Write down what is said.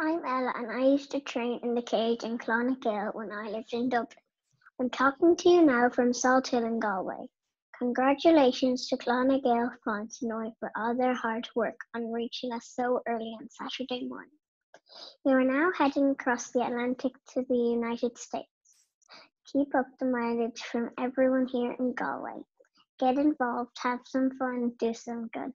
I'm Ella and I used to train in the cage in Clanna Gael when I lived in Dublin. I'm talking to you now from Salthill in Galway. Congratulations to Clanna Gael Fontenoy for all their hard work on reaching us so early on Saturday morning. We are now heading across the Atlantic to the United States. Keep up the mileage from everyone here in Galway. Get involved, have some fun, do some good.